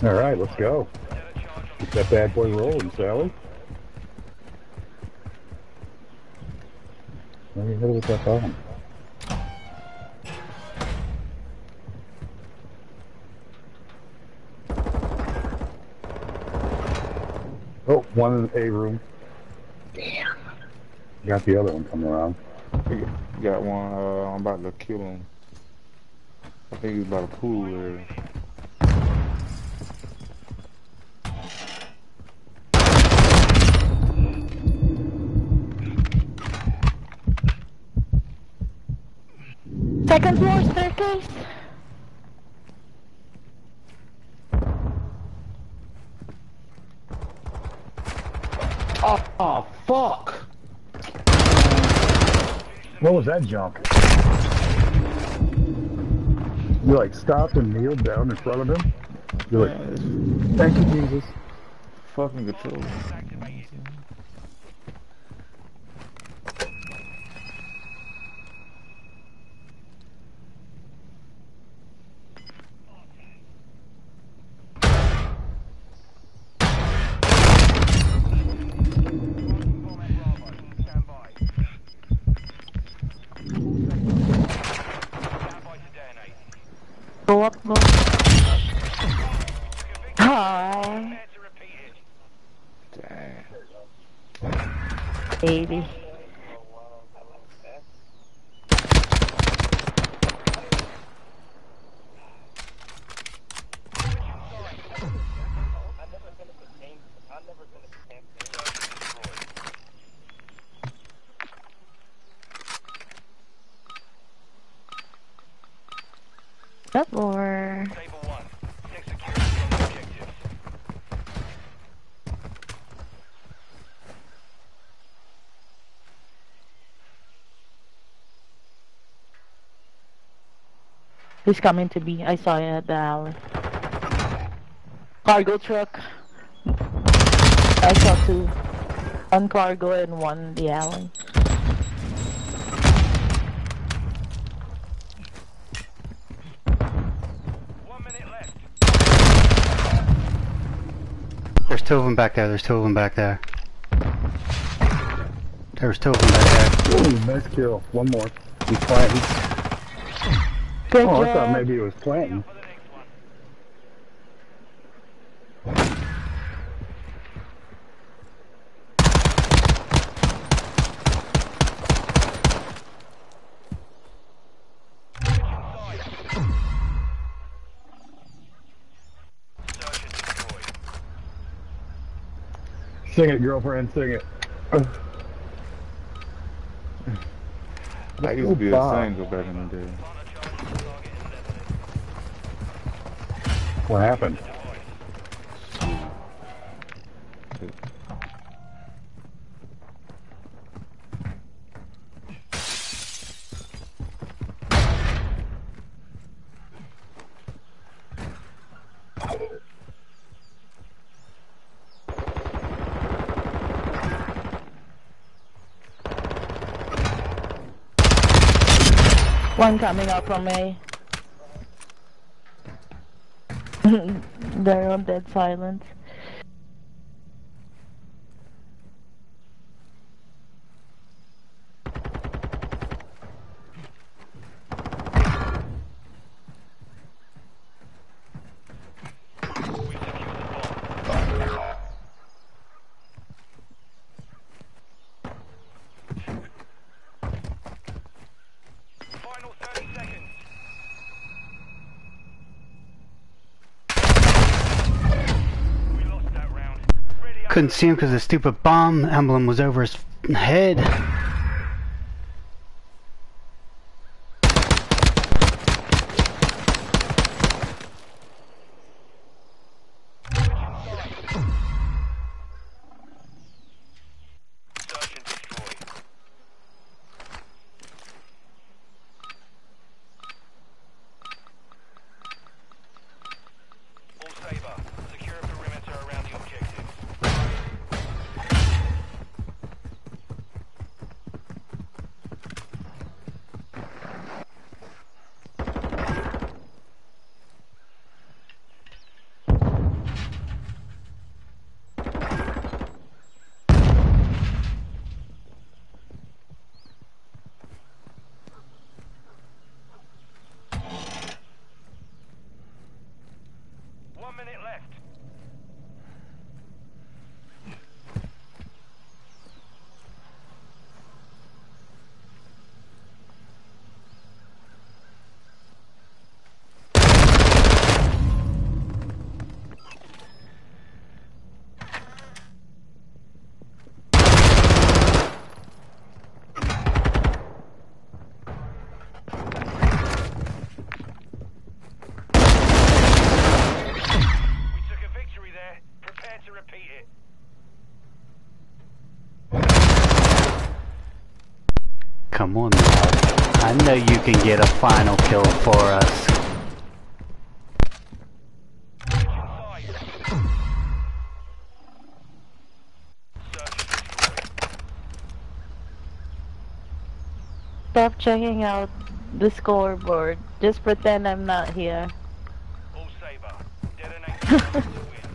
All right, let's go. Get that bad boy rolling, Sally. Where you hit with that bomb? Oh, one in the A room. Damn. Got the other one coming around. Got one, uh, I'm about to kill him. I think he's about to pool there. Second floor staircase. Oh, oh fuck! What was that jump? You like stopped and kneeled down in front of him? You're like, thank you, Jesus. Fucking control. Go up. Hi, baby. That floor. He's coming to me. I saw it at the alley. Cargo truck. I saw two. One cargo and one the alley. There's two of them back there. There's two of them back there. There's two of them back there. Ooh, nice kill. One more. He's planting. Good Oh, I thought maybe it was planting. Sing it, girlfriend, sing it. I used to be a singer back in the day. What happened? One coming up from A. They're on dead silence. Couldn't see him because the stupid bomb emblem was over his head. minute left. Come on now. I know you can get a final kill for us. Switch inside. Search and destroy. Stop checking out the scoreboard. Just pretend I'm not here. All saber. Detonate to win.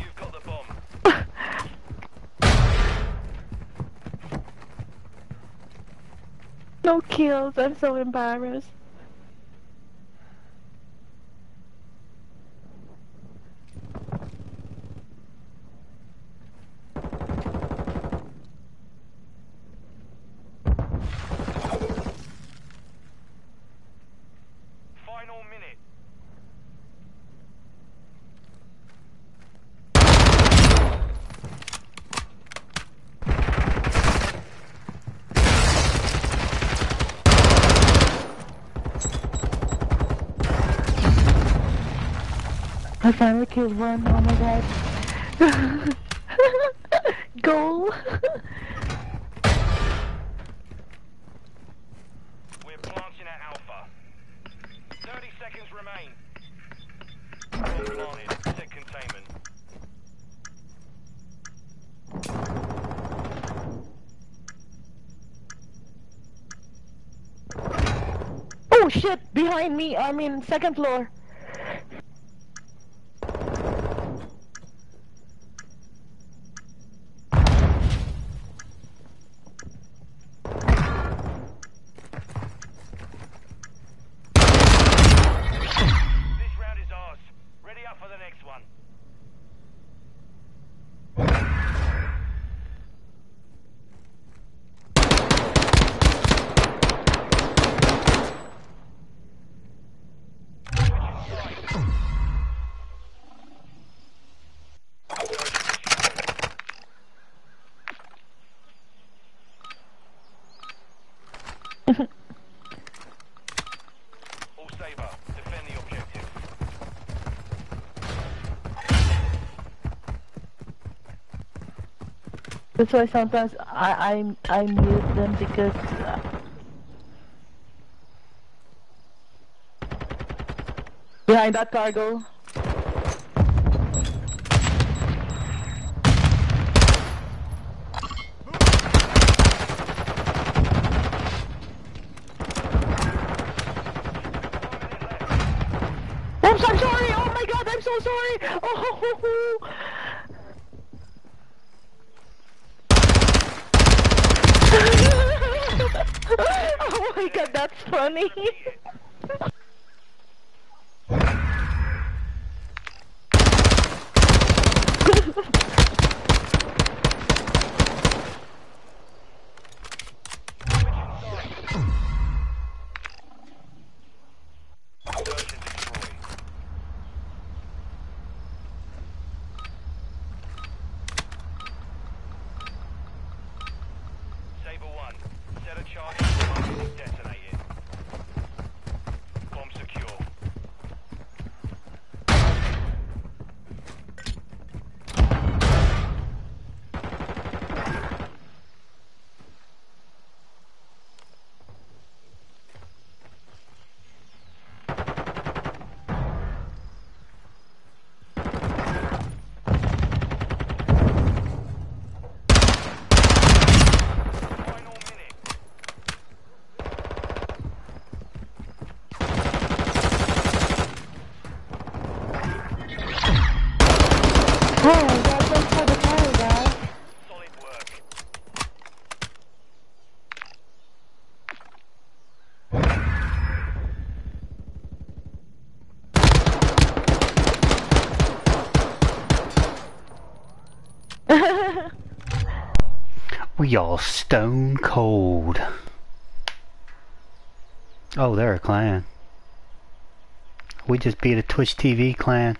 You've got the bomb. I'm so embarrassed. Final minute. I finally killed one. Oh my god. Goal. We're planting at Alpha. 30 seconds remain. Bomb planted. Set containment. oh shit! Behind me. I mean, second floor. That's why sometimes I I I mute them because. Uh, behind that cargo. I'm sorry. Oh my god, I'm so sorry. Oh. God, that's funny. Search and destroy. Saber 1. Set a charge and detonate it. Bomb secure. We all stone cold. Oh, they're a clan. We just beat a Twitch TV clan.